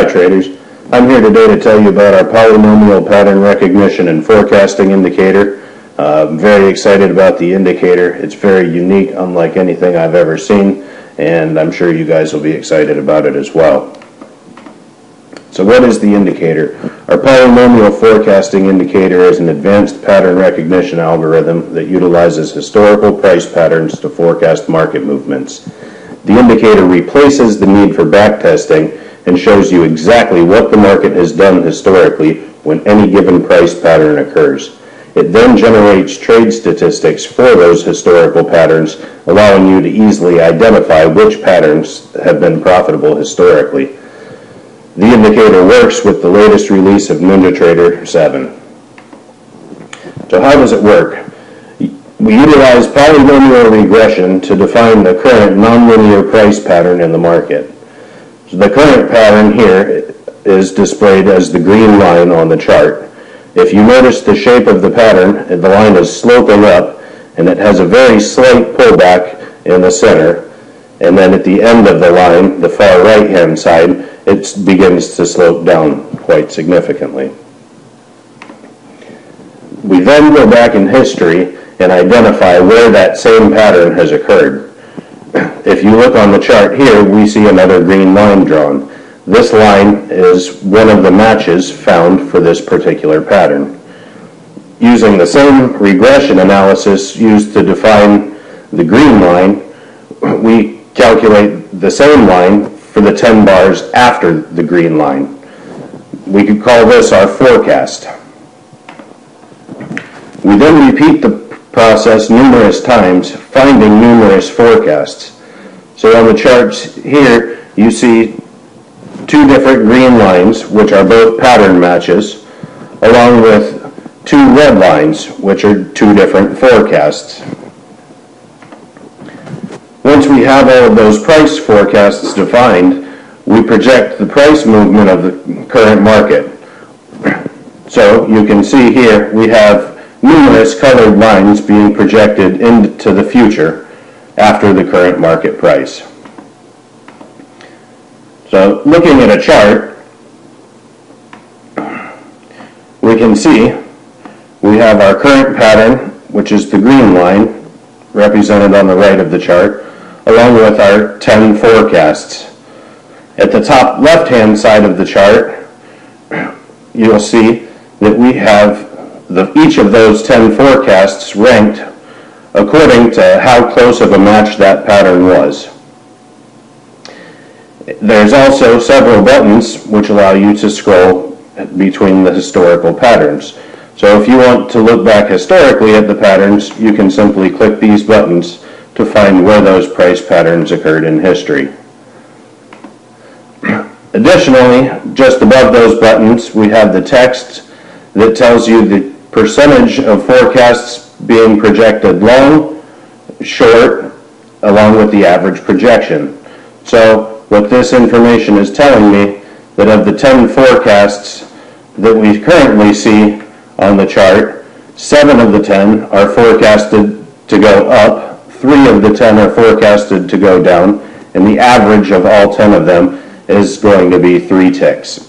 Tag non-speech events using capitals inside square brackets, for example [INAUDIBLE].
Hi traders, I'm here today to tell you about our polynomial pattern recognition and forecasting indicator. Uh, I'm very excited about the indicator. It's very unique, unlike anything I've ever seen, and I'm sure you guys will be excited about it as well. So what is the indicator? Our polynomial forecasting indicator is an advanced pattern recognition algorithm that utilizes historical price patterns to forecast market movements. The indicator replaces the need for backtesting and shows you exactly what the market has done historically when any given price pattern occurs. It then generates trade statistics for those historical patterns, allowing you to easily identify which patterns have been profitable historically. The indicator works with the latest release of NinjaTrader 7. So how does it work? We utilize polynomial regression to define the current nonlinear price pattern in the market. The current pattern here is displayed as the green line on the chart. If you notice the shape of the pattern, the line is sloping up and it has a very slight pullback in the center. And then at the end of the line, the far right hand side, it begins to slope down quite significantly. We then go back in history and identify where that same pattern has occurred. If you look on the chart here, we see another green line drawn. This line is one of the matches found for this particular pattern. Using the same regression analysis used to define the green line, we calculate the same line for the 10 bars after the green line. We could call this our forecast. We then repeat the process numerous times, finding numerous forecasts. So on the charts here, you see two different green lines, which are both pattern matches, along with two red lines, which are two different forecasts. Once we have all of those price forecasts defined, we project the price movement of the current market. So you can see here we have numerous colored lines being projected into the future after the current market price. So looking at a chart, we can see we have our current pattern, which is the green line, represented on the right of the chart, along with our 10 forecasts. At the top left-hand side of the chart, you'll see that we have the, each of those 10 forecasts ranked according to how close of a match that pattern was. There's also several buttons which allow you to scroll between the historical patterns. So if you want to look back historically at the patterns, you can simply click these buttons to find where those price patterns occurred in history. [CLEARS THROAT] Additionally, just above those buttons, we have the text that tells you the percentage of forecasts being projected long, short, along with the average projection. So what this information is telling me that of the 10 forecasts that we currently see on the chart, 7 of the 10 are forecasted to go up, 3 of the 10 are forecasted to go down, and the average of all 10 of them is going to be 3 ticks.